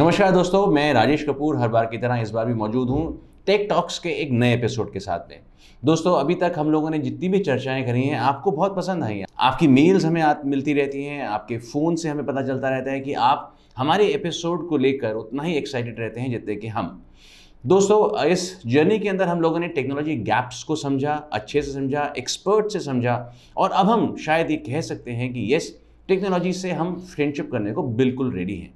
नमस्कार दोस्तों, मैं राजेश कपूर हर बार की तरह इस बार भी मौजूद हूँ टेक टॉक्स के एक नए एपिसोड के साथ में। दोस्तों, अभी तक हम लोगों ने जितनी भी चर्चाएँ करी हैं, आपको बहुत पसंद आई हैं। आपकी मेल्स हमें मिलती रहती हैं, आपके फ़ोन से हमें पता चलता रहता है कि आप हमारे एपिसोड को लेकर उतना ही एक्साइटेड रहते हैं जितने कि हम। दोस्तों, इस जर्नी के अंदर हम लोगों ने टेक्नोलॉजी गैप्स को समझा, अच्छे से समझा एक्सपर्ट से समझा, और अब हम शायद ये कह सकते हैं कि यस टेक्नोलॉजी से हम फ्रेंडशिप करने को बिल्कुल रेडी हैं।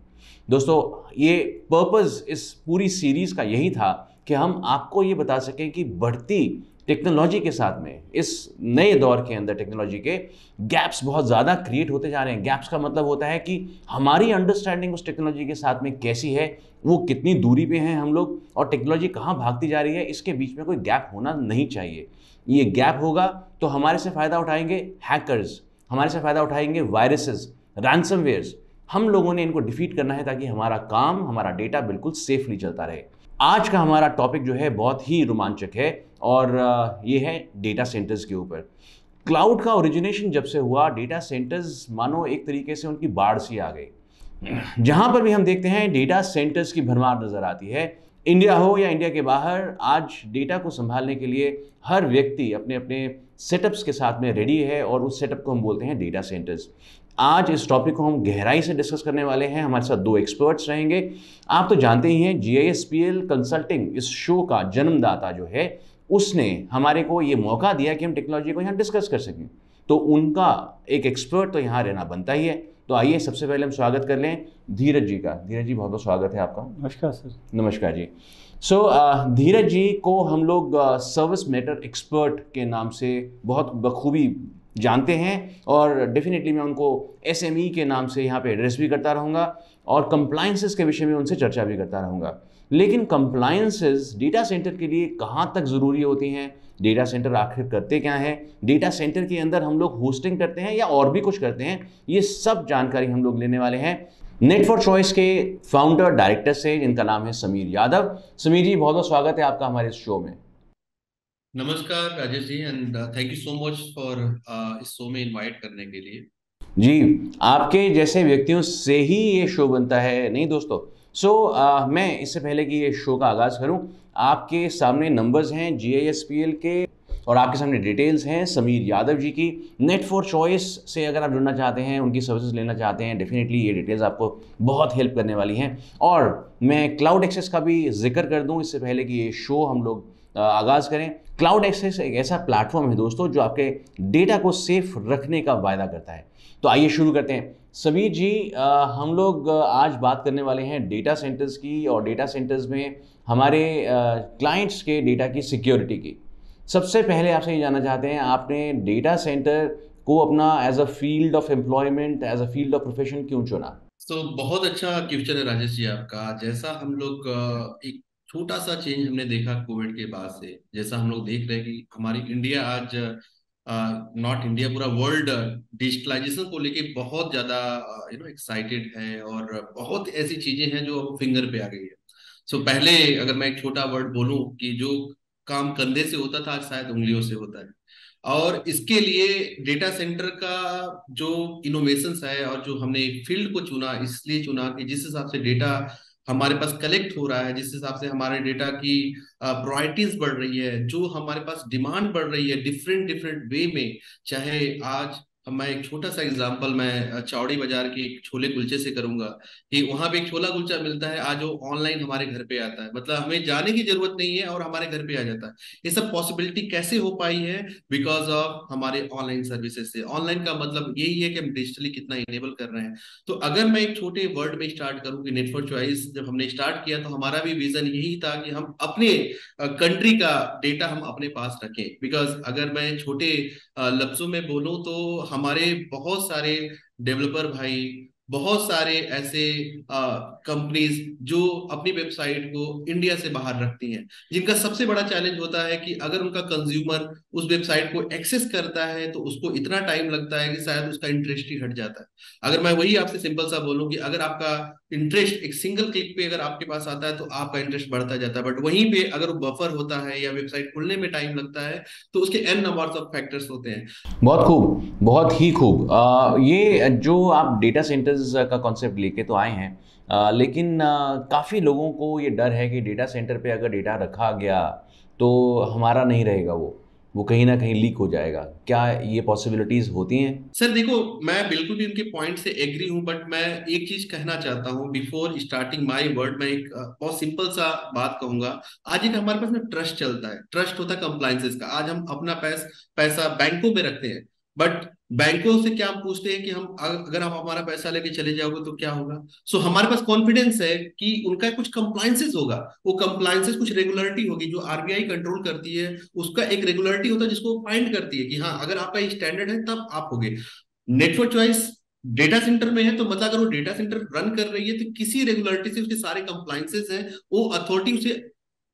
दोस्तों ये पर्पज़ इस पूरी सीरीज़ का यही था कि हम आपको ये बता सकें कि बढ़ती टेक्नोलॉजी के साथ में, इस नए दौर के अंदर टेक्नोलॉजी के गैप्स बहुत ज़्यादा क्रिएट होते जा रहे हैं। गैप्स का मतलब होता है कि हमारी अंडरस्टैंडिंग उस टेक्नोलॉजी के साथ में कैसी है, वो कितनी दूरी पे हैं हम लोग, और टेक्नोलॉजी कहाँ भागती जा रही है, इसके बीच में कोई गैप होना नहीं चाहिए। ये गैप होगा तो हमारे से फ़ायदा उठाएँगे हैकर्स हमारे से फ़ायदा उठाएँगे वायरसेस रैंसमवेयर्स हम लोगों ने इनको डिफीट करना है ताकि हमारा काम, हमारा डेटा बिल्कुल सेफली चलता रहे। आज का हमारा टॉपिक जो है बहुत ही रोमांचक है और ये है डेटा सेंटर्स के ऊपर। क्लाउड का ओरिजिनेशन जब से हुआ डेटा सेंटर्स मानो एक तरीके से उनकी बाढ़ सी आ गई। जहाँ पर भी हम देखते हैं डेटा सेंटर्स की भरमार नज़र आती है। इंडिया हो या इंडिया के बाहर, आज डेटा को संभालने के लिए हर व्यक्ति अपने अपने सेटअप्स के साथ में रेडी है और उस सेटअप को हम बोलते हैं डेटा सेंटर्स आज इस टॉपिक को हम गहराई से डिस्कस करने वाले हैं। हमारे साथ दो एक्सपर्ट्स रहेंगे। आप तो जानते ही हैं जी आई कंसल्टिंग इस शो का जन्मदाता जो है उसने हमारे को ये मौका दिया कि हम टेक्नोलॉजी को यहाँ डिस्कस कर सकें। तो उनका एक एक्सपर्ट तो यहाँ रहना बनता ही है। तो आइए सबसे पहले हम स्वागत कर लें धीरज जी का। धीरज जी बहुत बहुत स्वागत है आपका। नमस्कार सर। नमस्कार जी। सो so, धीरज जी को हम लोग सर्विस मैटर एक्सपर्ट के नाम से बहुत बखूबी जानते हैं और डेफिनेटली मैं उनको एस e के नाम से यहाँ पे एड्रेस भी करता रहूँगा और कंप्लाइंसेस के विषय में उनसे चर्चा भी करता रहूँगा। लेकिन कंप्लाइंसेस डेटा सेंटर के लिए कहाँ तक ज़रूरी होती हैं? डेटा सेंटर आखिर करते क्या हैं? डेटा सेंटर के अंदर हम लोग होस्टिंग करते हैं या और भी कुछ करते हैं? ये सब जानकारी हम लोग लेने वाले हैं। नेट फॉर चॉइस के फाउंडर डायरेक्टर से, जिनका नाम है समीर यादव। समीर जी बहुत बहुत स्वागत है आपका हमारे इस शो में। नमस्कार Rajesh ji and thank you so much for इस शो में इनवाइट करने के लिए। जी आपके जैसे व्यक्तियों से ही ये शो बनता है नहीं दोस्तों? सो so, uh, मैं इससे पहले कि ये शो का आगाज़ करूँ आपके सामने नंबर्स हैं जी के और आपके सामने डिटेल्स हैं समीर यादव जी की। नेट फॉर चॉइस से अगर आप जुड़ना चाहते हैं उनकी सर्विसेज़ लेना चाहते हैं डेफिनेटली ये डिटेल्स आपको बहुत हेल्प करने वाली हैं। और मैं क्लाउड एक्सेस का भी ज़िक्र कर दूँ इससे पहले कि ये शो हम लोग आगाज़ करें। क्लाउड एक्सेस एक ऐसा प्लेटफॉर्म है दोस्तों जो आपके डेटा को सेफ़ रखने का वायदा करता है। तो आइए शुरू करते हैं। समीर जी आ, हम लोग आज बात करने वाले हैं डेटा सेंटर्स की और डेटा सेंटर्स में हमारे क्लाइंट्स के डेटा की सिक्योरिटी की। सबसे पहले आपसे ये जानना चाहते हैं आपने डेटा सेंटर को अपना as a field of employment as a field of profession क्यों चुना? तो so, बहुत अच्छा क्वेश्चन है राजेश जी आपका। जैसा हम लोग एक छोटा सा चेंज हमने देखा कोविड के बाद से। जैसा हम लोग देख रहे हैं कि हमारी इंडिया आज नॉट इंडिया पूरा वर्ल्ड डिजिटलाइजेशन को लेके बहुत ज़्यादा यू नो एक्साइटेड है और बहुत ऐसी चीज़ें हैं जो फिंगर पे आ गई है। सो so, पहले अगर मैं एक छोटा वर्ड बोलूँ कि जो काम कंधे से होता था आज शायद उंगलियों से होता है। और इसके लिए डेटा सेंटर का जो इनोवेशन है और जो हमने फ़ील्ड को चुना इसलिए चुना कि जिस हिसाब से डेटा हमारे पास कलेक्ट हो रहा है, जिस हिसाब से हमारे डेटा की प्रायोरिटीज बढ़ रही है, जो हमारे पास डिमांड बढ़ रही है डिफरेंट डिफरेंट वे में, चाहे आज मैं एक छोटा सा एग्जांपल मैं चौड़ी बाज़ार की छोले कुलचे से करूँगा। कि वहाँ पे एक छोला कुलचा मिलता है, आज वो ऑनलाइन हमारे घर पे आता है। मतलब हमें जाने की ज़रूरत नहीं है और हमारे घर पे आ जाता है। ये सब पॉसिबिलिटी कैसे हो पाई है? बिकॉज़ ऑफ़ हमारे ऑनलाइन सर्विसेज़ से। ऑनलाइन का मतलब यही है कि हम डिजिटली कितना इनेबल कर रहे हैं। तो अगर मैं एक छोटे वर्ड में स्टार्ट करूँ कि नेटवर्क चॉइस जब हमने स्टार्ट किया तो हमारा भी विजन यही था कि हम अपने कंट्री का डेटा हम अपने पास रखें। बिकॉज़ अगर मैं छोटे लफ्जों में बोलूँ तो हमारे बहुत सारे डेवलपर भाई, बहुत सारे ऐसे कंपनीज़ जो अपनी वेबसाइट को इंडिया से बाहर रखती हैं। जिनका सबसे बड़ा चैलेंज होता है कि अगर उनका कंज्यूमर उस वेबसाइट को एक्सेस करता है तो उसको इतना टाइम लगता है कि शायद उसका इंटरेस्ट ही हट जाता है। अगर मैं वही आपसे सिंपल सा बोलूँ कि अगर आपका इंटरेस्ट एक सिंगल क्लिक पे अगर आपके पास आता है तो आपका इंटरेस्ट बढ़ता जाता है। बट वहीं पे अगर वो बफर होता है या वेबसाइट खुलने में टाइम लगता है तो उसके एन नंबर ऑफ़ फैक्टर्स होते हैं। बहुत खूब बहुत ही खूब। ये जो आप डेटा सेंटर्स का कॉन्सेप्ट लेके तो आए हैं आ, लेकिन काफ़ी लोगों को ये डर है कि डेटा सेंटर पे अगर डेटा रखा गया तो हमारा नहीं रहेगा वो। वो कहीं ना कहीं लीक हो जाएगा। क्या ये पॉसिबिलिटीज होती हैं? सर देखो मैं बिल्कुल भी उनके पॉइंट से एग्री हूँ बट मैं एक चीज़ कहना चाहता हूँ बिफोर स्टार्टिंग माय वर्ड मैं एक बहुत सिंपल सा बात कहूँगा। आज एक हमारे पास में ट्रस्ट चलता है। ट्रस्ट होता है कंप्लाइंसेस का। आज हम अपना पैस, पैसा बैंकों में रखते हैं बट बैंकों से क्या हम पूछते हैं कि हम अगर आप हमारा पैसा लेके चले जाओगे तो क्या होगा? सो so, हमारे पास कॉन्फिडेंस है कि उनका कुछ कंप्लाइंसेस होगा। वो कंप्लाइंसेस कुछ रेगुलरिटी होगी जो आरबीआई कंट्रोल करती है। उसका एक रेगुलरिटी होता है जिसको फाइंड करती है कि हाँ अगर आपका स्टैंडर्ड है तब आप होगे। नेटवर्क चॉइस डेटा सेंटर में है तो मतलब अगर वो डेटा सेंटर रन कर रही है तो किसी रेगुलरिटी से उसके सारे कंप्लाइंसेस हैं। वो अथॉरिटी उसे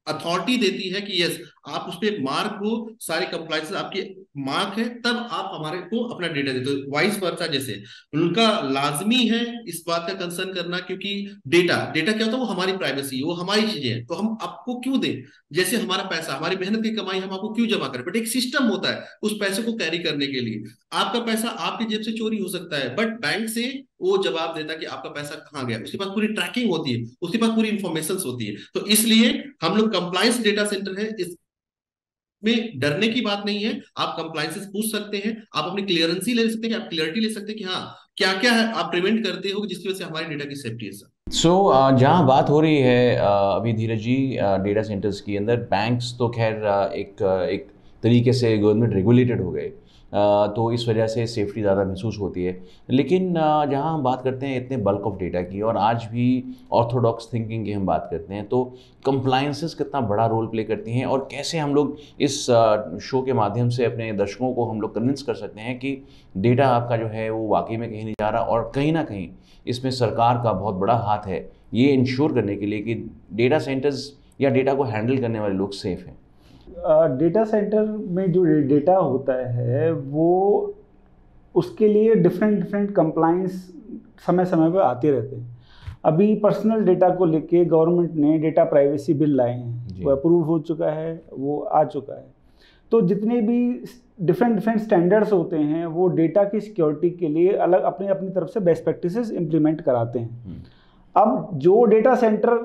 अथॉरिटी देती है कि यस आप उस पर मार्क हो, सारे कंप्लाइंस आपके मार्क है, तब आप हमारे को अपना डेटा देते हो। वाइस वर्सा जैसे, उनका लाजमी है इस बात का कंसर्न करना क्योंकि डेटा डेटा क्या होता है? वो हमारी प्राइवेसी वो हमारी चीज़ें हैं। तो हम आपको क्यों दें? जैसे हमारा पैसा, हमारी मेहनत की कमाई हम आपको क्यों जमा करें? बट एक सिस्टम होता है उस पैसे को कैरी करने के लिए। आपका पैसा आपकी जेब से चोरी हो सकता है बट बैंक से वो जवाब देता है कि आपका पैसा कहाँ गया? उसके पास पूरी ट्रैकिंग होती है, उसके पास पूरी इंफॉर्मेशन होती है। तो इसलिए हम लोग कंप्लायंस डेटा सेंटर है, इस में डरने की बात नहीं है। आप कंप्लाइंसेस पूछ सकते हैं आप अपनी क्लियरेंसी ले सकते हैं आप क्लियरिटी ले सकते हैं कि हाँ क्या क्या है आप प्रिवेंट करते हो जिसकी वजह से हमारे डेटा की सेफ्टी है सर सो so, जहाँ बात हो रही है अभी धीरज जी डेटा सेंटर्स के अंदर बैंक्स तो खैर एक एक तरीके से गवर्नमेंट रेगुलेटेड हो गए। तो इस वजह से सेफ्टी ज़्यादा महसूस होती है। लेकिन जहाँ हम बात करते हैं इतने बल्क ऑफ़ डेटा की और आज भी ऑर्थोडॉक्स थिंकिंग की हम बात करते हैं तो कंप्लाइंसेस कितना बड़ा रोल प्ले करती हैं और कैसे हम लोग इस शो के माध्यम से अपने दर्शकों को हम लोग कन्विंस कर सकते हैं कि डेटा आपका जो है वो वाकई में कहीं नहीं जा रहा और कहीं ना कहीं इसमें सरकार का बहुत बड़ा हाथ है। ये इंश्योर करने के लिए कि डेटा सेंटर्स या डेटा को हैंडल करने वाले लोग सेफ़ हैं। डेटा सेंटर में जो डेटा होता है वो उसके लिए डिफरेंट डिफरेंट कंप्लाइंस समय समय पर आते रहते हैं। अभी पर्सनल डेटा को लेके गवर्नमेंट ने डेटा प्राइवेसी बिल लाए हैं। वो अप्रूव हो चुका है वो आ चुका है। तो जितने भी डिफरेंट डिफरेंट स्टैंडर्ड्स होते हैं वो डेटा की सिक्योरिटी के लिए अलग अपनी अपनी तरफ़ से बेस्ट प्रैक्टिसेस इम्प्लीमेंट कराते हैं। हम्म। अब जो डेटा सेंटर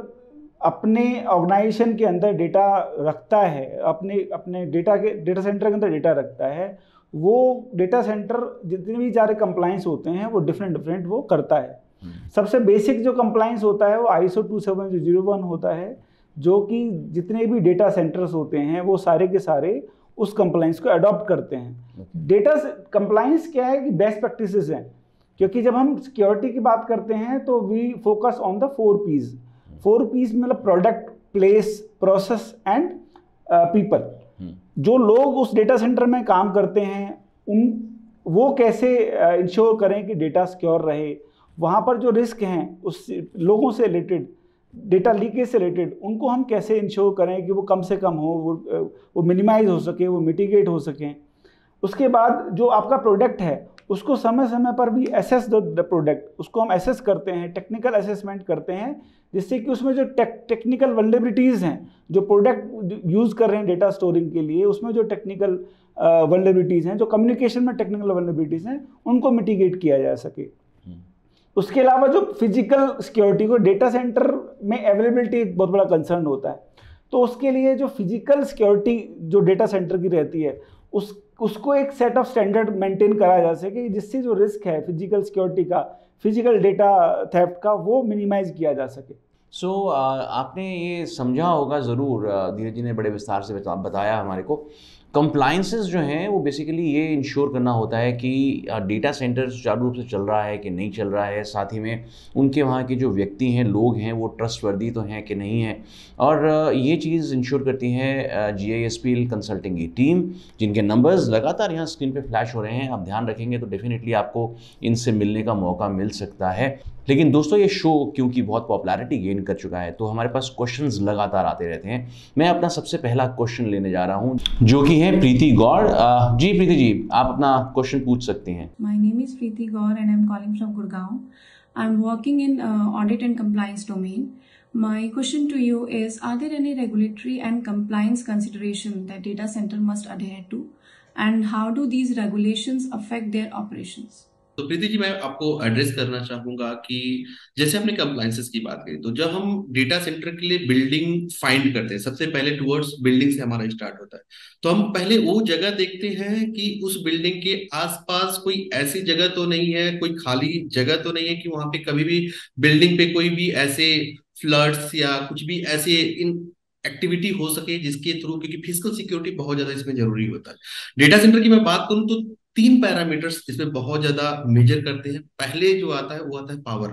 अपने ऑर्गेनाइजेशन के अंदर डेटा रखता है अपने अपने डेटा के डेटा सेंटर के अंदर डेटा रखता है वो डेटा सेंटर जितने भी सारे कंप्लाइंस होते हैं वो डिफरेंट डिफरेंट वो करता है। हम्म। सबसे बेसिक जो कंप्लाइंस होता है वो आईसो टू सेवन जो ज़ीरो वन होता है जो कि जितने भी डेटा सेंटर्स होते हैं वो सारे के सारे उस कंप्लाइंस को अडॉप्ट करते हैं। डेटा कंप्लाइंस क्या है कि बेस्ट प्रैक्टिसेस हैं क्योंकि जब हम सिक्योरिटी की बात करते हैं तो we focus on the four Ps four Ps मतलब product place process and people जो लोग उस डेटा सेंटर में काम करते हैं उन वो कैसे इंश्योर uh, करें कि डेटा सिक्योर रहे? वहाँ पर जो रिस्क हैं उस लोगों से रिलेटेड डेटा लीकेज से रिलेटेड उनको हम कैसे इंश्योर करें कि वो कम से कम हो वो uh, वो मिनिमाइज हो सके वो मिटिगेट हो सकें? उसके बाद जो आपका प्रोडक्ट है उसको समय समय पर भी एसेस द प्रोडक्ट उसको हम एसेस करते हैं टेक्निकल असेसमेंट करते हैं जिससे कि उसमें जो टेक टेक्निकल वल्डेबिलिटीज़ हैं जो प्रोडक्ट यूज़ कर रहे हैं डेटा स्टोरिंग के लिए उसमें जो टेक्निकल वल्डेबिलिटीज़ हैं जो कम्युनिकेशन में टेक्निकल वल्डेबिलिटीज़ हैं उनको मिटिगेट किया जा सके हम्म। उसके अलावा जो फ़िज़िकल सिक्योरिटी को डेटा सेंटर में अवेलेबिलिटी एक बहुत बड़ा कंसर्न होता है तो उसके लिए जो फ़िज़िकल सिक्योरिटी जो डेटा सेंटर की रहती है उस उसको एक सेट ऑफ़ स्टैंडर्ड मेंटेन करा जा सके जिससे जो रिस्क है फ़िज़िकल सिक्योरिटी का फ़िज़िकल डेटा थेफ्ट का वो मिनिमाइज किया जा सके। सो so, आपने ये समझा होगा ज़रूर धीरे जी ने बड़े विस्तार से बताया हमारे को। कंप्लाइंसेस जो हैं, वो बेसिकली ये इंश्योर करना होता है कि डेटा सेंटर सुचारू रूप से चल रहा है कि नहीं चल रहा है। साथ ही में उनके वहाँ के जो व्यक्ति हैं, लोग हैं, वो ट्रस्टवर्दी तो हैं कि नहीं हैं। और ये चीज़ इंश्योर करती है G I S P consulting की टीम जिनके नंबर्स लगातार यहाँ स्क्रीन पे फ्लैश हो रहे हैं। आप ध्यान रखेंगे तो डेफिनेटली आपको इनसे मिलने का मौका मिल सकता है। लेकिन दोस्तों ये शो क्योंकि बहुत पॉपुलैरिटी गेन कर चुका है तो हमारे पास क्वेश्चंस लगातार आते रहते हैं मैं अपना सबसे पहला क्वेश्चन लेने जा रहा हूँ जो कि है प्रीति गौड़ जी प्रीति जी आप अपना क्वेश्चन पूछ सकते हैं my name is Preeti Gaur and I am calling from Gurgaon I'm working in uh, audit and compliance domain. My question to you is, are there any regulatory and compliance consideration that data center must adhere to? And how do these regulations affect their operations? तो प्रीति जी, मैं आपको address करना चाहूँगा कि जैसे हमने compliances की बात करी तो जब हम डेटा सेंटर के लिए बिल्डिंग फाइंड करते हैं, सबसे पहले टुवर्ड्स बिल्डिंग से हमारा स्टार्ट होता है तो हम पहले वो जगह देखते हैं कि उस बिल्डिंग के आसपास कोई ऐसी जगह तो नहीं है, कोई खाली जगह तो नहीं है कि वहाँ पे कभी भी बिल्डिंग पे कोई भी ऐसे फ्लड्स या कुछ भी ऐसे इन एक्टिविटी हो सके जिसके थ्रू क्योंकि फ़िज़िकल सिक्योरिटी बहुत ज़्यादा इसमें ज़रूरी होता है। डेटा सेंटर की मैं बात करूँ तो तीन पैरामीटर्स इसमें बहुत ज़्यादा मेजर करते हैं। पहले जो आता है, वो आता है पावर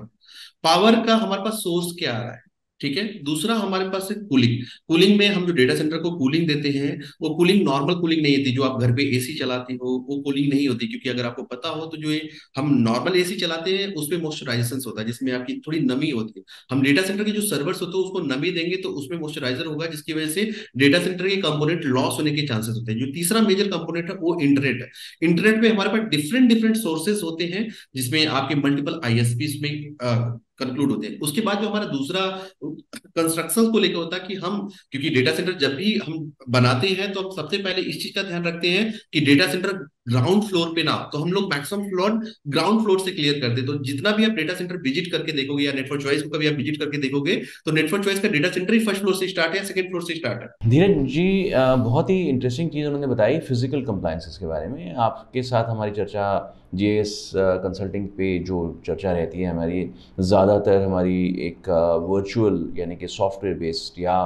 पावर का हमारे पास सोर्स क्या आ रहा है? ठीक है? दूसरा हमारे पास है कूलिंग कूलिंग में हम जो डेटा सेंटर को कूलिंग देते हैं, वो कूलिंग नॉर्मल कूलिंग नहीं होती जो आप घर पे एसी चलाते हो, वो कूलिंग नहीं होती क्योंकि अगर आपको पता हो तो जो हम नॉर्मल एसी चलाते हैं उसमें मॉइस्चराइजेशन होता है, जिसमें आपकी थोड़ी नमी होती है। हम डेटा सेंटर के जो सर्वर्स होते हैं, उसको नमी देंगे तो उसमें मॉइस्चराइजर होगा, जिसकी वजह से डेटा सेंटर के कंपोनेंट लॉस होने के चांसेस होते हैं। जो तीसरा मेजर कंपोनेंट है, वो इंटरनेट है। इंटरनेट में हमारे पास डिफरेंट डिफरेंट सोर्सेस होते हैं, जिसमें आपके मल्टीपल आईएसपी में कंक्लूड होते हैं। उसके बाद जो हमारा दूसरा कंस्ट्रक्शन को लेकर होता है कि हम, क्योंकि डेटा सेंटर जब भी हम बनाते हैं तो हम सबसे पहले इस चीज़ का ध्यान रखते हैं कि डेटा सेंटर ग्राउंड फ्लोर पे ना तो हम लोग मैक्सिमम फ्लोर ग्राउंड फ्लोर से क्लियर करते तो जितना भी आप डेटा सेंटर विज़िट करके देखोगे या नेटवर्क चॉइस को कभी आप विज़िट करके देखोगे तो नेटवर्क चॉइस का डेटा सेंटर ही फ़र्स्ट फ्लोर से स्टार्ट है सेकंड फ्लोर से स्टार्ट है? धीरज जी बहुत ही इंटरेस्टिंग चीज़ उन्होंने बताई फ़िज़िकल कंप्लायंसेस के बारे में। आपके साथ हमारी चर्चा जे एस कंसल्टिंग पे जो चर्चा रहती है हमारी, ज़्यादातर हमारी एक वर्चुअल यानी कि सॉफ्टवेयर बेस्ड या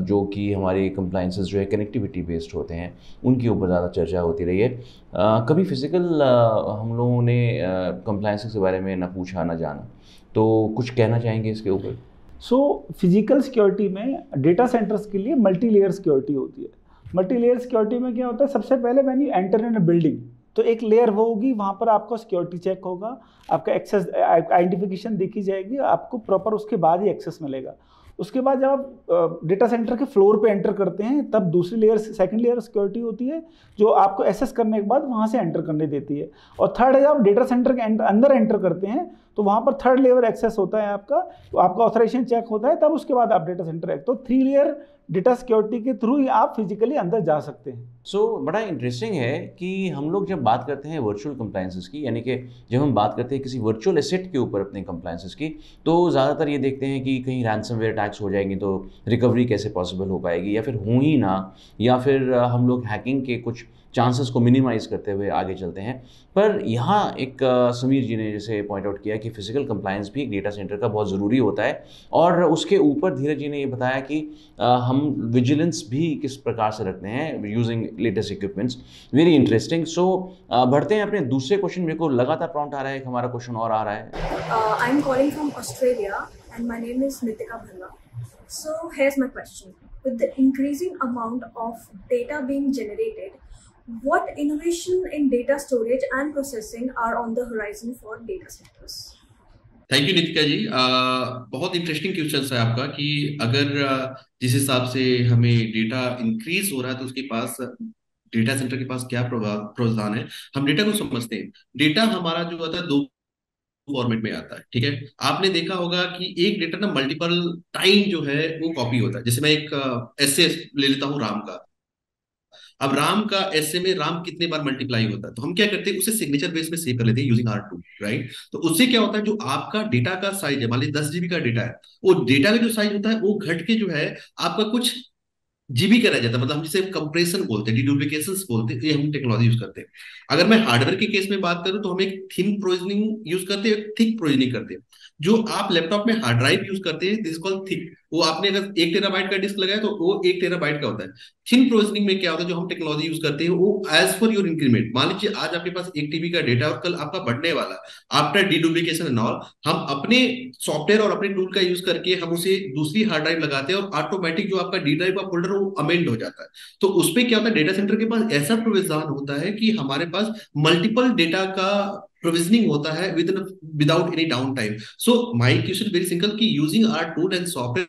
जो कि हमारी कंप्लाइंसेस जो है कनेक्टिविटी बेस्ड होते हैं, उनके ऊपर ज़्यादा चर्चा होती रही है। कभी फ़िज़िकल हम लोगों ने कंप्लाइंसेस के बारे में ना पूछा, ना जाना। तो कुछ कहना चाहेंगे इसके ऊपर? सो फ़िज़िकल सिक्योरिटी में डेटा सेंटर्स के लिए मल्टी लेयर सिक्योरिटी होती है। मल्टी लेयर सिक्योरिटी में क्या होता है? सबसे पहले when you enter in a building तो एक लेयर वो होगी, वहाँ पर आपका सिक्योरिटी चेक होगा, आपका एक्सेस आइडेंटिफिकेशन देखी जाएगी, आपको प्रॉपर उसके बाद ही एक्सेस मिलेगा। उसके बाद जब आप डेटा सेंटर के फ्लोर पे एंटर करते हैं, तब दूसरी लेयर सेकंड लेयर सिक्योरिटी होती है, जो आपको एसेस करने के बाद वहाँ से एंटर करने देती है। और थर्ड है, जब आप डेटा सेंटर के अंदर एंटर करते हैं तो वहाँ पर थर्ड लेयर एक्सेस होता है आपका तो आपका ऑथराइजेशन चेक होता है, तब उसके बाद आप डेटा सेंटर तो थ्री लेयर डेटा सिक्योरिटी के थ्रू ही आप फिजिकली अंदर जा सकते हैं। सो so, बड़ा इंटरेस्टिंग है कि हम लोग जब बात करते हैं वर्चुअल कंप्लाइंसेस की यानी कि जब हम बात करते हैं किसी वर्चुअल एसेट के ऊपर अपने कंप्लाइंसेस की तो ज़्यादातर ये देखते हैं कि कहीं रैंसमवेयर अटैक्स हो जाएँगे तो रिकवरी कैसे पॉसिबल हो पाएगी या फिर हों ही ना या फिर हम लोग हैकिंग के कुछ चांसेस को मिनिमाइज़ करते हुए आगे चलते हैं। पर यहाँ एक समीर जी ने जैसे पॉइंट आउट किया कि फ़िज़िकल कंप्लायंस भी एक डेटा सेंटर का बहुत ज़रूरी होता है और उसके ऊपर धीरज जी ने ये बताया कि हम विजिलेंस भी किस प्रकार से रखते हैं using latest equipments very interesting so बढ़ते हैं अपने दूसरे क्वेश्चन मेरे को लगातार प्रॉन्ट आ रहा है हमारा क्वेश्चन और आ रहा है। I am calling from Australia and my name is Nitika Bhalla so here's my question with the increasing amount of data being generated what innovation in data storage and processing are on the horizon for data centers? Thank you Nitika ji आ, बहुत interesting question है आपका कि अगर जिस हिसाब से हमें data increase हो रहा है तो उसके पास डेटा सेंटर के पास क्या प्रोत्साहन है? हम डेटा को समझते हैं। डेटा हमारा जो होता है दो फॉर्मेट में आता है ठीक है? आपने देखा होगा कि एक डेटा ना मल्टीपल टाइम जो है वो कॉपी होता है। जैसे मैं एक एस ले लेता हूँ राम का। अब राम का ऐसे में राम कितने बार मल्टीप्लाई होता है? तो हम क्या करते हैं, उसे सिग्नेचर बेस में सेव कर लेते हैं यूजिंग आर टू राइट तो उससे क्या होता है, जो आपका डेटा का साइज़ है, मान लीजिए दस जीबी का डेटा है, वो डेटा का जो साइज़ होता है, वो घट के जो है, आपका कुछ जीबी का रह जाता है। मतलब हम जिसे कंप्रेशन बोलते हैं डिडुप्लीकेशन बोलते हैं, ये हम टेक्नोलॉजी यूज़ करते हैं। अगर मैं हार्डवेयर के केस में बात करूँ तो हम एक थिन प्रोजनिंग यूज़ करते हैं थिक प्रोजनिंग करते हैं। जो आप लैपटॉप में हार्ड ड्राइव यूज़ करते हैं दिस कॉल थिक वो आपने अगर एक टेराबाइट का डिस्क लगाया तो वो एक टेराबाइट का होता है। थिन प्रोसेसिंग में क्या होता है, जो हम टेक्नोलॉजी यूज़ करते हैं, वो एज पर योर इंक्रीमेंट मान लीजिए आज आपके पास एक टीबी का डेटा और कल आपका बढ़ने वाला आफ्टर डीडुप्लीकेशन एंड ऑल हम अपने सॉफ्टवेयर और अपने टूल का यूज़ करके हम उसे दूसरी हार्ड ड्राइव लगाते हैं और ऑटोमेटिक जो आपका डी ड्राइव का फोल्डर वो अमेंड हो जाता है। तो उसपे क्या होता है डेटा सेंटर के पास ऐसा प्रोविज़न होता है कि हमारे पास मल्टीपल डेटा का प्रोविजनिंग होता है with without any down time so my question very simple की using our tool and software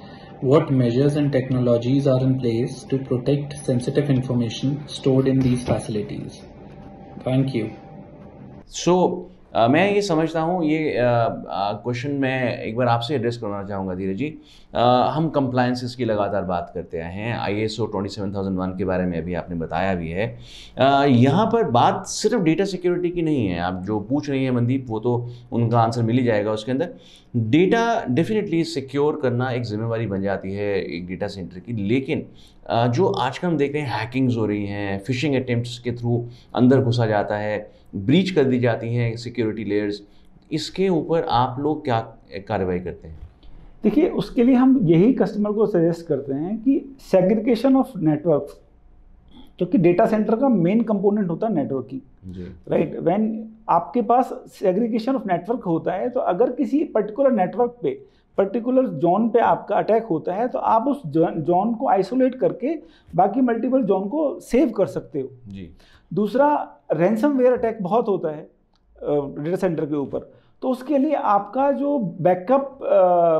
What measures and technologies are in place to protect sensitive information stored in these facilities? Thank you. so, मैं ये समझता हूँ ये question मैं एक बार आपसे address करना चाहूँगा धीरे जी। uh, हम कंप्लाइंसेस की लगातार बात करते आए हैं I S O twenty seven thousand one के बारे में अभी आपने बताया भी है। यहाँ पर बात सिर्फ़ डेटा सिक्योरिटी की नहीं है आप जो पूछ रही हैं मनदीप वो तो उनका आंसर मिल ही जाएगा उसके अंदर। डेटा डेफिनेटली सिक्योर करना एक जिम्मेवारी बन जाती है एक डेटा सेंटर की लेकिन जो आजकल हम देख रहे हैं हैकिंग्स हो रही हैं फिशिंग अटेम्प्ट्स के थ्रू अंदर घुसा जाता है ब्रीच कर दी जाती हैं सिक्योरिटी लेयर्स इसके ऊपर आप लोग क्या कार्रवाई करते हैं? देखिए उसके लिए हम यही कस्टमर को सजेस्ट करते हैं कि सेग्रीगेशन ऑफ़ नेटवर्क क्योंकि डेटा सेंटर का मेन कंपोनेंट होता है नेटवर्किंग राइट व्हेन आपके पास सेग्रीगेशन ऑफ़ नेटवर्क होता है तो अगर किसी पर्टिकुलर नेटवर्क पे पर्टिकुलर जोन पे आपका अटैक होता है तो आप उस जोन को आइसोलेट करके बाकी मल्टीपल जोन को सेव कर सकते हो। जी। दूसरा रैंसम वेयर अटैक बहुत होता है डेटा सेंटर के ऊपर। तो उसके लिए आपका जो बैकअप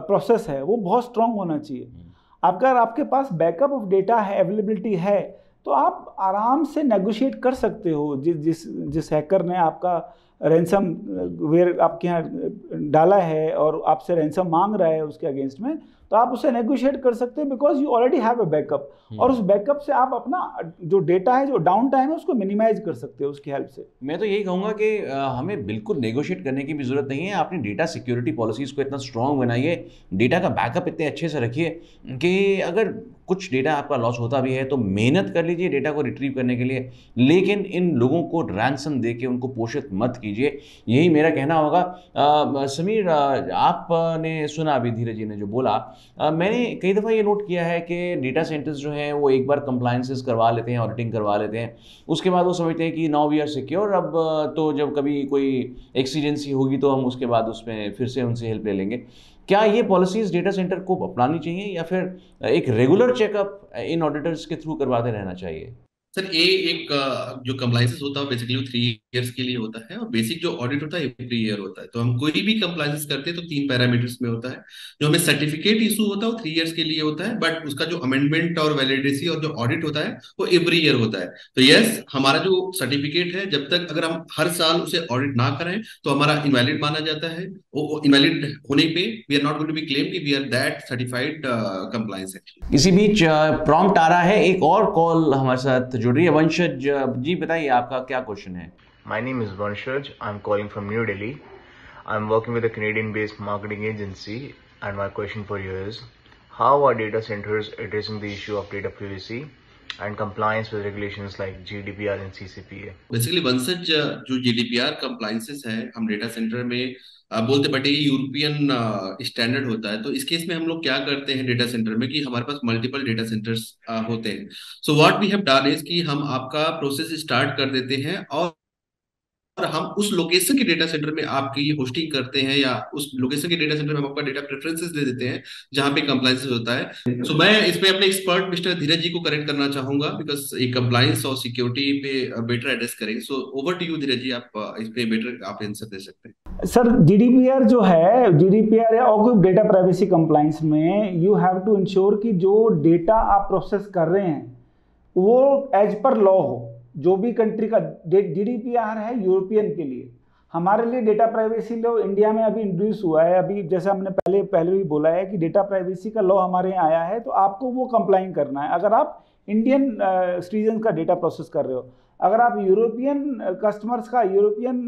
प्रोसेस है वो बहुत स्ट्रांग होना चाहिए। हम्म। आपका अगर आपके पास बैकअप ऑफ़ डेटा है अवेलेबिलिटी है तो आप आराम से नेगोशिएट कर सकते हो जिस जिस जिस हैकर ने आपका रैंसम वेयर आपके यहाँ डाला है और आपसे रैंसम मांग रहा है उसके अगेंस्ट में तो आप उसे नेगोशिएट कर सकते हैं because you already have a backup और उस बैकअप से आप अपना जो डेटा है जो डाउन टाइम है उसको मिनिमाइज कर सकते हो उसकी हेल्प से। मैं तो यही कहूँगा कि हमें बिल्कुल नेगोशिएट करने की भी ज़रूरत नहीं है। आपने डेटा सिक्योरिटी पॉलिसीज़ को इतना स्ट्रॉन्ग बनाइए डेटा का बैकअप इतने अच्छे से रखिए कि अगर कुछ डेटा आपका लॉस होता भी है तो मेहनत कर लीजिए डेटा को रिट्रीव करने के लिए। लेकिन इन लोगों को रैंसम दे के उनको पोषित मत कीजिए। यही मेरा कहना होगा। समीर आपने सुना अभी धीरे जी ने जो बोला। आ, मैंने कई दफ़ा ये नोट किया है कि डेटा सेंटर्स जो हैं वो एक बार कंप्लाइंसेस करवा लेते हैं ऑडिटिंग करवा लेते हैं। उसके बाद वो समझते हैं कि नाउ वी आर सिक्योर अब तो जब कभी कोई एक्सीडेंसी होगी तो हम उसके बाद उसमें फिर से उनसे हेल्प ले लेंगे। क्या ये पॉलिसीज़ डेटा सेंटर को अपनानी चाहिए या फिर एक रेगुलर चेकअप इन ऑडिटर्स के थ्रू करवाते रहना चाहिए? सर, ये एक, जो कम्प्लाइंस होता है बेसिकली थ्री इयर्स के लिए होता है और बेसिक जो ऑडिट होता है एवरी ईयर होता है। तो हम कोई भी कंप्लाइंसेस करते हैं तो तीन पैरामीटर्स में होता है। जो हमें सर्टिफिकेट इशू होता है, वो थ्री इयर्स के लिए होता है बट उसका जो अमेंडमेंट और वैलिडेसी और जो ऑडिट होता है, वो एवरी ईयर होता है। तो यस हमारा जो सर्टिफिकेट है, जब तक अगर हम हर साल उसे ऑडिट ना करें तो हमारा इनवैलिड माना जाता है। वो इनवैलिड होने पे we are not going to be claim कि we are that certified compliance इसी बीच प्रॉम्प्ट आ रहा है, एक और कॉल हमारे साथ जुड़ रही है। वंशज जी बताइए आपका क्या क्वेश्चन है? My name is Vanshaj. I'm calling from New Delhi. I'm working with a Canadian-based marketing agency, and my question for you is: How are data centers addressing the issue of data privacy and compliance with regulations like GDPR and CCPA? Basically, वंशज जो GDPR compliances है हम data centre में बोलते but ये European standard होता है तो इस केस में हम लोग क्या करते हैं डेटा सेंटर में कि हमारे पास मल्टीपल डेटा सेंटर्स होते हैं so what we have done is कि हम आपका प्रोसेस स्टार्ट कर देते हैं और और हम उस लोकेशन के डेटा सेंटर में आपकी होस्टिंग करते हैं या उस लोकेशन के डेटा सेंटर में हम आपका डेटा प्रेफरेंसेस दे देते हैं जहाँ पे कंप्लायंस होता है। सो so, मैं इसमें अपने एक्सपर्ट मिस्टर धीरज जी को करेक्ट करना चाहूँगा बिकॉज़ ये कंप्लायंस और सिक्योरिटी पे बेटर एड्रेस करेंगे। So over to you Dheeraj ji आप इस पे बेटर आप आंसर दे सकते हैं। सर जीडीपीआर जो है जीडीपीआर या और डेटा प्राइवेसी कंप्लायंस में यू हैव टू इंश्योर कि जो डेटा आप प्रोसेस कर रहे हैं वो एज पर लॉ हो। जो भी कंट्री का जीडीपीआर है यूरोपियन के लिए। हमारे लिए डेटा प्राइवेसी लॉ इंडिया में अभी इंट्रोड्यूस हुआ है। अभी जैसे हमने पहले पहले भी बोला है कि डेटा प्राइवेसी का लॉ हमारे यहाँ आया है तो आपको वो कंप्लाइन करना है। अगर आप इंडियन सिटीजन का डेटा प्रोसेस कर रहे हो अगर आप यूरोपियन कस्टमर्स का यूरोपियन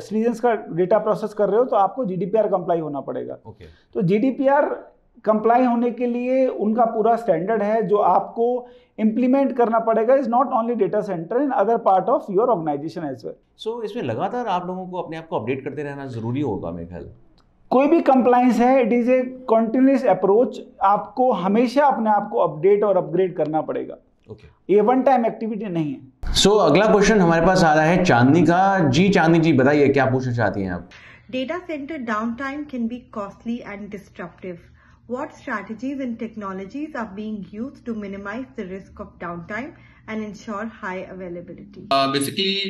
सिटीजन्स का डेटा प्रोसेस कर रहे हो तो आपको जी डी कंप्लाई होना पड़ेगा। Okay. तो जीडीपीआर कंप्लाई होने के लिए उनका पूरा स्टैंडर्ड है जो आपको इंप्लीमेंट करना पड़ेगा is not only data centre in other part of your organisation as well so इसमें लगातार आप लोगों को अपने आप को अपडेट करते रहना ज़रूरी होगा मेरे ख्याल। कोई भी कंप्लाइंस है it is a continuous approach आपको हमेशा अपने आप को अपडेट और अपग्रेड करना पड़ेगा। Okay okay. ये वन टाइम एक्टिविटी नहीं है। सो so, अगला क्वेश्चन हमारे पास आ रहा है चांदनी का। जी चांदनी जी बताइए क्या पूछना चाहती हैं आप? Data centre down time can be costly and disruptive what strategies and technologies are being used to minimize the risk of downtime and ensure high availability? uh,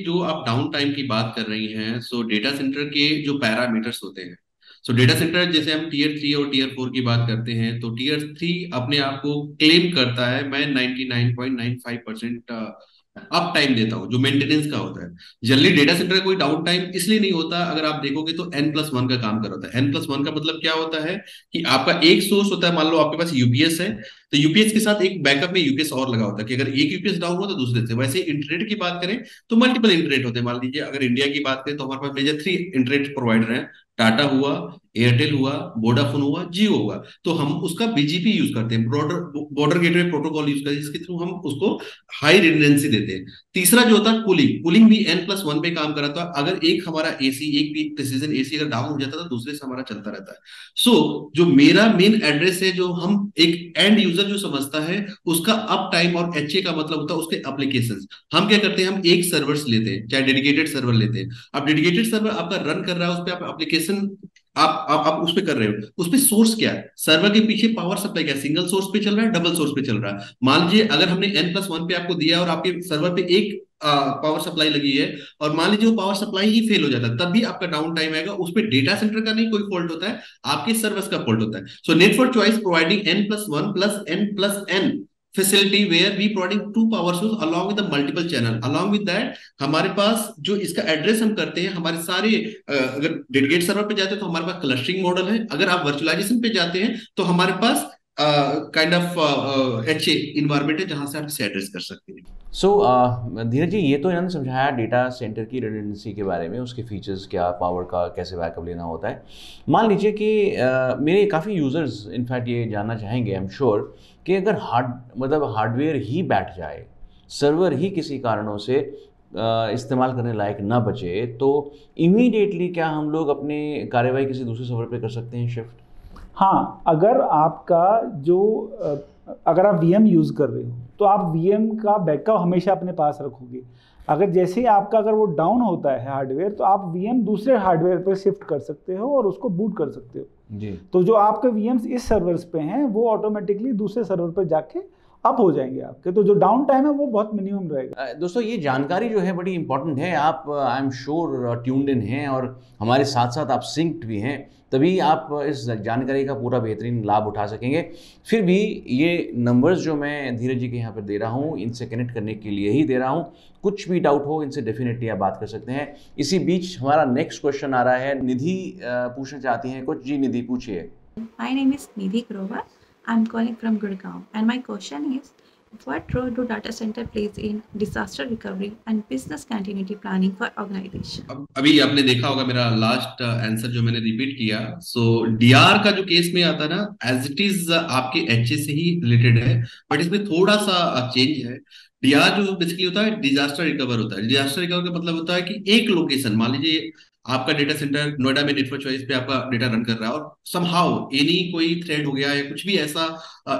जो आप डाउन टाइम की बात कर रही हैं सो डेटा सेंटर के जो parameters होते हैं सो डेटा सेंटर जैसे हम टीयर थ्री और टीयर फोर की बात करते हैं तो टीयर थ्री अपने आप को क्लेम करता है मैं 99.95 परसेंट अप टाइम देता हूँ, जो मेंटेनेंस का होता है। जनरली डेटा सेंटर का कोई डाउन टाइम इसलिए नहीं होता, अगर आप देखोगे तो एन प्लस वन का काम कर होता है। एन प्लस वन का मतलब क्या होता है कि आपका एक सोर्स होता है, मान लो आपके पास यूपीएस है तो यूपीएस के साथ एक बैकअप में यूपीएस और लगा होता है कि अगर एक यूपीएस डाउन हो तो दूसरे से। वैसे इंटरनेट की बात करें तो मल्टीपल इंटरनेट होते हैं। मान लीजिए अगर इंडिया की बात करें तो हमारे पास मेजर थ्री इंटरनेट प्रोवाइडर है। टाटा हुआ एयरटेल हुआ वोडाफोन हुआ जियो हुआ। तो हम उसका बीजीपी यूज़ करते हैं broader border gateway protocol use करते हैं जिसके थ्रू हम उसको हाई रिडेंडेंसी देते हैं। तीसरा जो होता है कूलिंग कूलिंग भी एन प्लस वन पे काम कर रहा था। अगर एक हमारा एसी एक भी प्रिसीजन एसी अगर डाउन हो जाता तो दूसरे से हमारा चलता रहता है। सो so, जो मेरा मेन एड्रेस है जो हम एक एंड यूज़र जो समझता है उसका अप टाइम और एचए का मतलब होता है उसके एप्लीकेशन हम क्या करते हैं हम एक सर्वर्स लेते हैं चाहे डेडिकेटेड सर्वर लेते हैं। अब डेडिकेटेड सर्वर आपका रन कर रहा है उस पर आप एप्लीकेशन आप आप, आप उस पर कर रहे हो। उस पर सोर्स क्या है? सर्वर के पीछे पावर सप्लाई क्या सिंगल सोर्स पे चल रहा है डबल सोर्स पे चल रहा है। मान लीजिए अगर हमने एन प्लस वन पे आपको दिया और आपके सर्वर पे एक पावर सप्लाई लगी है और मान लीजिए वो पावर सप्लाई ही फेल हो जाता है तब भी आपका डाउन टाइम आएगा। उस पर डेटा सेंटर का नहीं कोई फॉल्ट होता है आपके सर्विस का फॉल्ट होता है। So net for choice providing N plus one plus N plus N facility providing two power source along with the multiple channel. Along with that हमारे पास जो इसका एड्रेस हम करते हैं हमारे सारे अगर डेडिकेट सर्वर पे जाते हैं तो हमारे पास क्लस्टरिंग मॉडल है। अगर आप वर्चुअलाइजेशन पे जाते हैं तो हमारे पास काइंड ऑफ़ एच इन्वायरमेंट है जहाँ से आप इसे एड्रेस कर सकते हैं। सो so, धीरज जी ये तो इन्होंने समझाया डेटा सेंटर की रिडेंडेंसी के बारे में उसके फीचर्स क्या पावर का कैसे बैकअप लेना होता है। मान लीजिए कि uh, मेरे काफ़ी यूज़र्स इनफैक्ट ये जानना चाहेंगे आई एम श्योर कि अगर हार्ड मतलब हार्डवेयर ही बैठ जाए, सर्वर ही किसी कारणों से इस्तेमाल करने लायक ना बचे तो इमीडिएटली क्या हम लोग अपने कार्यवाही किसी दूसरे सर्वर पे कर सकते हैं शिफ्ट हाँ अगर आपका जो अगर आप वीएम यूज़ कर रहे हो तो आप वीएम का बैकअप हमेशा अपने पास रखोगे। अगर जैसे ही आपका अगर वो डाउन होता है हार्डवेयर तो आप वीएम दूसरे हार्डवेयर पर शिफ्ट कर सकते हो और उसको बूट कर सकते हो। जी। तो जो आपके वी इस सर्वर्स पे हैं, वो ऑटोमेटिकली दूसरे सर्वर पर जाके अप हो जाएँगे आपके। तो जो डाउन टाइम है वो बहुत मिनिमम रहेगा। दोस्तों ये जानकारी जो है बड़ी इंपॉर्टेंट है। आप I am sure tuned in हैं और हमारे साथ साथ आप सिंक्ड भी हैं तभी आप इस जानकारी का पूरा बेहतरीन लाभ उठा सकेंगे। फिर भी ये नंबर्स जो मैं धीरज जी के यहाँ पर दे रहा हूँ इनसे कनेक्ट करने के लिए ही दे रहा हूँ। कुछ भी डाउट हो इनसे डेफिनेटली आप बात कर सकते हैं। इसी बीच हमारा नेक्स्ट क्वेश्चन आ रहा है। निधि पूछना चाहती हैं कुछ। जी निधि पूछिए। My name is Nidhi Grover. I'm calling from Gurgaon and my question is what role do data center plays in disaster recovery and business continuity planning for organization अभी आपने देखा होगा मेरा लास्ट आंसर uh, जो मैंने repeat किया सो so, D R का जो केस में आता ना एज इट इज़ आपके एच से ही रिलेटेड है बट इसमें थोड़ा सा चेंज uh, है डीआर जो बेसिकली होता है डिजास्टर रिकवर होता है डिजास्टर रिकवर का मतलब होता है कि एक लोकेशन मान लीजिए आपका डेटा सेंटर नोएडा में नेटवर्क चॉइस पे आपका डेटा रन कर रहा है और समहाउ एनी कोई थ्रेड हो गया या कुछ भी ऐसा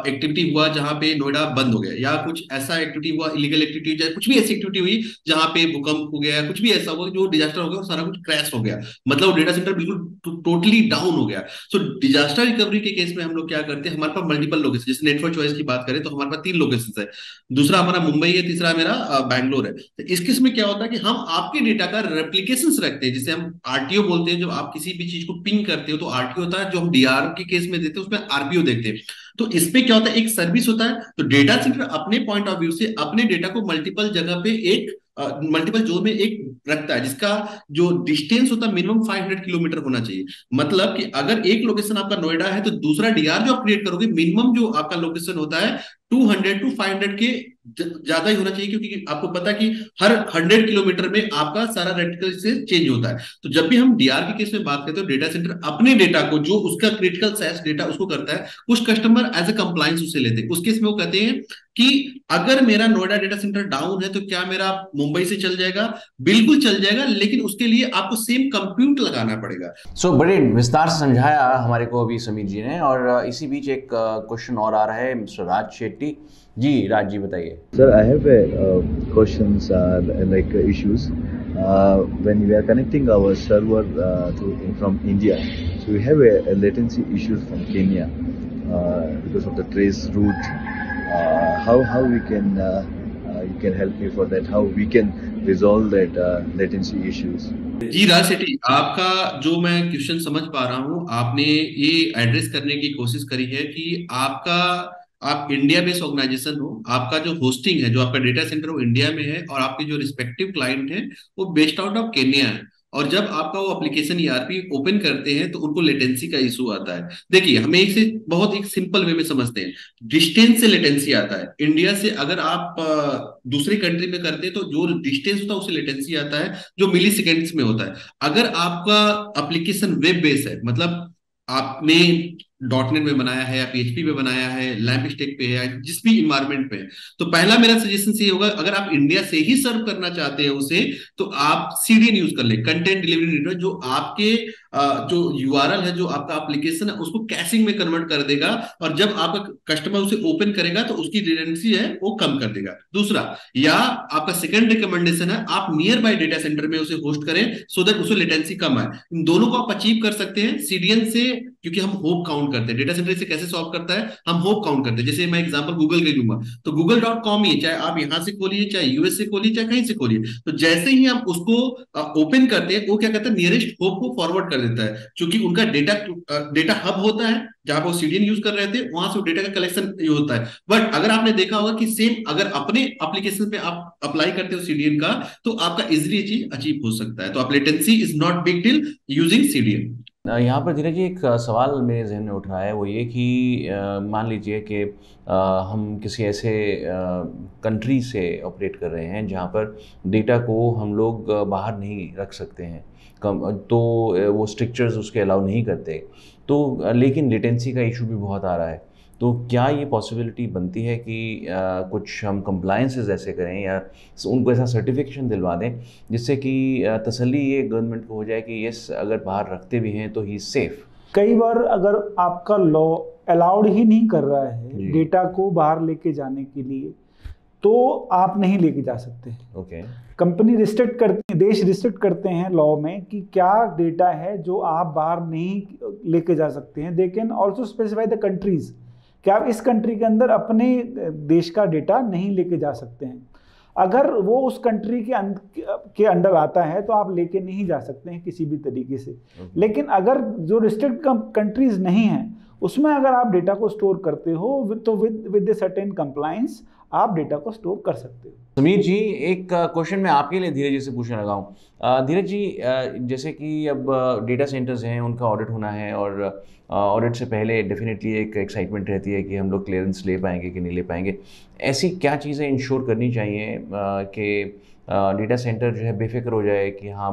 एक्टिविटी हुआ जहाँ पे नोएडा बंद हो गया या कुछ ऐसा एक्टिविटी हुआ इलीगल एक्टिविटी या कुछ भी ऐसी एक्टिविटी हुई जहाँ पे भूकंप हो गया कुछ भी ऐसा हुआ जो डिजास्टर हो गया और सारा कुछ क्रैश हो गया। मतलब डेटा सेंटर बिल्कुल टोटली डाउन हो गया। सो डिजास्टर रिकवरी के केस में हम लोग क्या करते हैं? हमारे पास मल्टीपल लोकेशन जैसे नेटवर्क चॉइस की बात करें तो हमारे पास तीन लोकेशन है। दूसरा हमारा मुंबई है, तीसरा मेरा बैंगलोर है। तो इस केस में क्या होता है कि हम आपके डेटा का रेप्लीकेशन रखते हैं, जिसे हम आरटीओ बोलते हैं जो आप किसी भी चीज़ को पिंग करते हो तो आरटीओ होता है, जो हम डीआर के केस में देते हैं, उसमें आरपीओ देखते हैं। तो इसमें क्या होता है, एक सर्विस होता है तो डेटा सेंटर अपने पॉइंट ऑफ़ व्यू से, अपने डेटा को मल्टीपल जगह पे एक मल्टीपल जोन में एक रखता है, जिसका जो डिस्टेंस होता है मिनिमम 500 किलोमीटर होना चाहिए। मतलब कि अगर एक लोकेशन आपका नोएडा है तो दूसरा डीआर जो आप क्रिएट करोगे मिनिमम जो आपका लोकेशन होता है 200 टू 500 के ज़्यादा ही होना चाहिए क्योंकि आपको पता है कि हर 100 किलोमीटर में आपका सारा रेटिकल से चेंज होता है। तो जब भी हम डीआर के केस में बात करते हैं तो डेटा सेंटर अपने डेटा को जो उसका क्रिटिकल साइज़ डेटा उसको करता है कुछ कस्टमर एज ए कंप्लायंस उसे लेते हैं। उस केस में वो कहते हैं कि अगर मेरा नोएडा डेटा सेंटर डाउन है तो क्या मेरा मुंबई से चल जाएगा? बिल्कुल चल जाएगा लेकिन उसके लिए आपको सेम कंप्यूट लगाना पड़ेगा। सो so, बड़े विस्तार से समझाया हमारे को अभी समीर जी ने और इसी बीच एक क्वेश्चन और आ रहा है मिस्टर राज बेटी जी राज जी बताइए। Sir I have questions are like issues when we are connecting our server to from India so we have a latency issues from Kenya because of the trace route how how we can you can help me for that how we can resolve that latency issues जी राज सेठी आपका जो मैं question समझ पा रहा हूँ आपने ये address करने की कोशिश करी है कि आपका आप इंडिया बेस्ड ऑर्गेनाइजेशन हो, आपका जो होस्टिंग है, जो आपका डेटा सेंटर वो इंडिया में है और आपके जो रिस्पेक्टिव क्लाइंट है, वो बेस्ड आउट ऑफ़ केन्या है। और जब आपका वो एप्लीकेशन ईआरपी ओपन करते हैं तो उनको लेटेंसी का इशू आता है। देखिए, हमें एक से, बहुत एक सिंपल वे में समझते हैं। डिस्टेंस से लेटेंसी आता है। इंडिया से अगर आप दूसरी कंट्री में करते हैं तो जो डिस्टेंस होता है उसे लेटेंसी आता है, जो मिली सेकेंड्स में होता है। अगर आपका एप्लीकेशन वेब बेस है मतलब आपने डॉट नेट में बनाया है या पीएचपी में बनाया है लैम्प स्टेक पे है, जिस भी इन्वायरमेंट पे। तो पहला मेरा सजेशन ये होगा, अगर आप इंडिया से ही सर्व करना चाहते हैं उसे तो आप सीडीएन यूज़ कर ले कंटेंट डिलीवरी नेटवर्क जो आपके जो यूआरएल है, जो आपका एप्लीकेशन है, उसको कैशिंग में कन्वर्ट कर देगा, और जब आपका कस्टमर उसे ओपन करेगा तो उसकी रिलेंसी है, वो कम कर देगा। दूसरा, या आपका सेकंड रिकमेंडेशन है, आप नियर बाय डेटा सेंटर में उसे होस्ट करें सो दैट उसे लेटेंसी कम आए। इन दोनों को आप अचीव कर सकते हैं सीडीएन से क्योंकि हम होप काउंट करते हैं। डेटा सेंटर इसे कैसे सॉल्व करता है? हम होप काउंट करते हैं। जैसे मैं एग्जांपल गूगल के लूँगा तो गूगल डॉट कॉम ही चाहे आप यहाँ से खोलिए, चाहे यूएस से खोलिए, चाहे कहीं से खोलिए। तो जैसे ही हम उसको ओपन करते हैं, वो क्या कहता है? नियरेस्ट होप को फॉरवर्ड कर देता है। क्योंकि उनका डेटा डेटा हब होता है, जहाँ पर सीडीएन यूज़ कर रहे थे, वहाँ से डेटा का कलेक्शन होता है। बट अगर आपने देखा होगा कि सेम अगर अपने एप्लीकेशन पे आप अप्लाई करते हो सीडीएन का तो आपका इजिली चीज़ अचीव हो सकता है। तो आप latency is not big deal using CDN यहाँ पर धीरे जी, एक सवाल मेरे जहन में उठ रहा है, वो ये कि मान लीजिए कि हम किसी ऐसे कंट्री से ऑपरेट कर रहे हैं जहाँ पर डेटा को हम लोग बाहर नहीं रख सकते हैं। कम तो वो स्ट्रिक्चर्स उसके अलाउ नहीं करते। तो लेकिन लेटेंसी का इशू भी बहुत आ रहा है। तो क्या ये पॉसिबिलिटी बनती है कि आ, कुछ हम कंप्लाइंसेस ऐसे करें या उनको ऐसा सर्टिफिकेशन दिलवा दें जिससे कि तसली ये गवर्नमेंट को हो जाए कि यस अगर बाहर रखते भी हैं तो ही सेफ़ कई बार अगर आपका लॉ अलाउड ही नहीं कर रहा है डेटा को बाहर लेके जाने के लिए तो आप नहीं लेके जा सकते। ओके कंपनी रिस्ट्रिक्ट करती है देश रिस्ट्रिक्ट करते हैं लॉ में कि क्या डेटा है जो आप बाहर नहीं लेके जा सकते हैं। They can also specify the countries कि आप इस कंट्री के अंदर अपने देश का डेटा नहीं लेके जा सकते हैं? अगर वो उस कंट्री के अंद, के अंडर आता है तो आप लेके नहीं जा सकते हैं किसी भी तरीके से। लेकिन अगर जो रिस्ट्रिक्ट कंट्रीज़ नहीं हैं उसमें अगर आप डेटा को स्टोर करते हो तो विद विद सर्टेन कंप्लाइंस आप डेटा को स्टोर कर सकते हो। समीर जी, एक क्वेश्चन मैं आपके लिए धीरज जी से पूछने लगा हूँ। धीरज जी जैसे कि अब डेटा सेंटर्स हैं, उनका ऑडिट होना है और ऑडिट से पहले डेफिनेटली एक एक्साइटमेंट रहती है कि हम लोग क्लियरेंस ले पाएँगे कि नहीं ले पाएँगे। ऐसी क्या चीज़ें इंश्योर करनी चाहिए कि डेटा सेंटर जो है बेफिक्र हो जाए कि हाँ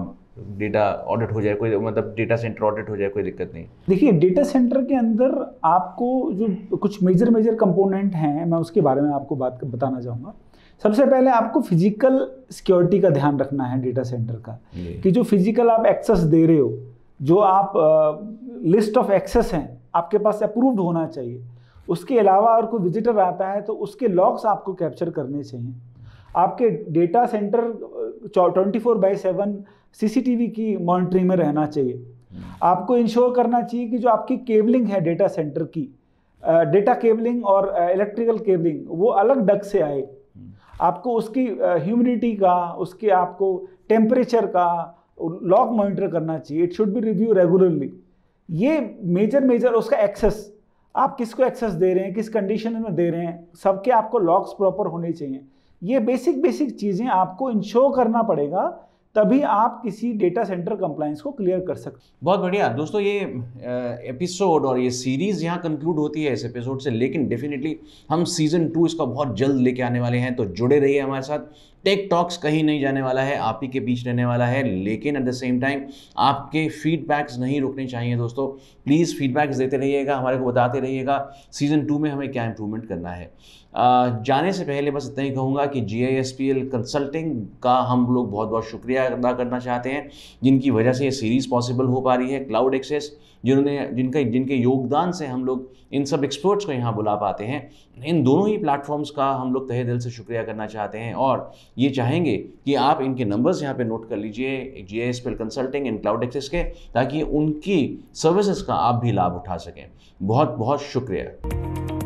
डेटा ऑडिट हो जाए कोई मतलब डेटा सेंटर ऑडिट हो जाए कोई दिक्कत नहीं। देखिए डेटा सेंटर के अंदर आपको जो कुछ मेजर मेजर कंपोनेंट हैं मैं उसके बारे में आपको बात बताना चाहूँगा। सबसे पहले आपको फ़िज़िकल सिक्योरिटी का ध्यान रखना है डेटा सेंटर का। कि जो फ़िज़िकल आप एक्सेस दे रहे हो जो आप लिस्ट ऑफ़ एक्सेस हैं आपके पास अप्रूव्ड होना चाहिए। उसके अलावा अगर कोई विजिटर आता है तो उसके लॉग्स आपको कैप्चर करने चाहिए। आपके data centre twenty four by seven CCTV की मॉनिटरिंग में रहना चाहिए। हम्म। आपको इंश्योर करना चाहिए कि जो आपकी केबलिंग है डेटा सेंटर की डेटा केबलिंग और इलेक्ट्रिकल केबलिंग वो अलग डग से आए। हम्म। आपको उसकी ह्यूमिडिटी का उसके आपको टेम्परेचर का लॉक मॉनिटर करना चाहिए। It should be review regularly ये मेजर मेजर उसका एक्सेस आप किसको एक्सेस दे रहे हैं किस कंडीशन में दे रहे हैं सबके आपको लॉक्स प्रॉपर होने चाहिए। ये बेसिक बेसिक चीज़ें आपको इंश्योर करना पड़ेगा, तभी आप किसी डेटा सेंटर कंप्लाइंस को क्लियर कर सकते बहुत बढ़िया। दोस्तों, ये एपिसोड और ये सीरीज़ यहाँ कंक्लूड होती है इस एपिसोड से, लेकिन डेफिनेटली हम सीज़न टू इसका बहुत जल्द लेके आने वाले हैं तो जुड़े रहिए हमारे साथ। टेक टॉक्स कहीं नहीं जाने वाला है, आप ही के बीच रहने वाला है, लेकिन एट द सेम टाइम आपके फीडबैक्स नहीं रुकने चाहिए दोस्तों। प्लीज़ फीडबैक्स देते रहिएगा, हमारे को बताते रहिएगा सीज़न टू में हमें क्या इंप्रूवमेंट करना है। जाने से पहले बस इतना ही कहूँगा कि G I S P L consulting का हम लोग बहुत बहुत शुक्रिया अदा करना चाहते हैं, जिनकी वजह से ये सीरीज़ पॉसिबल हो पा रही है क्लाउड एक्सेस जिन्होंने, जिनका, जिनके योगदान से हम लोग इन सब एक्सपर्ट्स को यहाँ बुला पाते हैं। इन दोनों ही प्लेटफॉर्म्स का हम लोग तहे दिल से शुक्रिया करना चाहते हैं, और ये चाहेंगे कि आप इनके नंबर्स यहाँ पे नोट कर लीजिए G S P L consulting in cloud access के, ताकि उनकी सर्विसेज़ का आप भी लाभ उठा सकें। बहुत बहुत शुक्रिया।